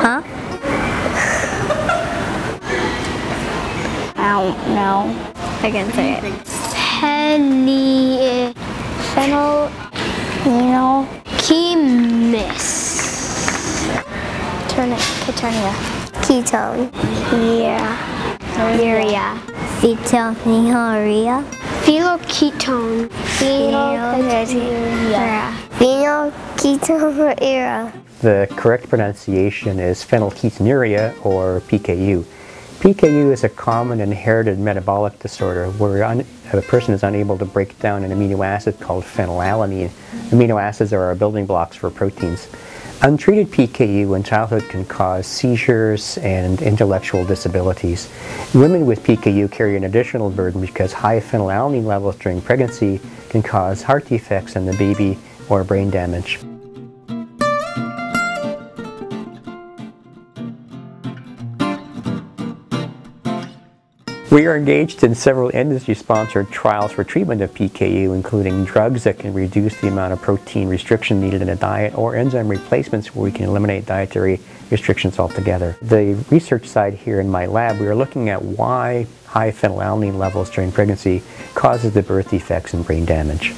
Huh? I don't know. I can say it. Peli... Phenyl... Know... Chemis. Turn it. Keturnia. Ketone. Yeah. Urea. Phenylketonuria. Phenylketone. Phenylketonuria. Phenylketonuria. The correct pronunciation is phenylketonuria or PKU. PKU is a common inherited metabolic disorder where a person is unable to break down an amino acid called phenylalanine. Amino acids are our building blocks for proteins. Untreated PKU in childhood can cause seizures and intellectual disabilities. Women with PKU carry an additional burden because high phenylalanine levels during pregnancy can cause heart defects in the baby or brain damage. We are engaged in several industry-sponsored trials for treatment of PKU, including drugs that can reduce the amount of protein restriction needed in a diet or enzyme replacements where we can eliminate dietary restrictions altogether. The research side here in my lab, we are looking at why high phenylalanine levels during pregnancy causes the birth defects and brain damage.